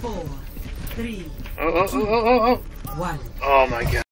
Four, three, Oh, oh, oh, oh, oh, oh. one. Oh my god.